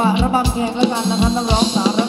บะระบำแขกแล้วกันนะครับนักร้องสาว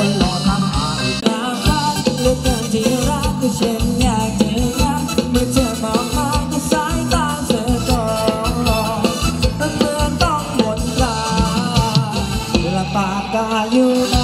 คนหอทำอ่างกาฟัดเลือกเกิที่รักคือเช่นยากเจอรัเมื่อเจอมองมาก็สายตาเธอก็เหมือต้องหมดลาเวลาปากกาอยู่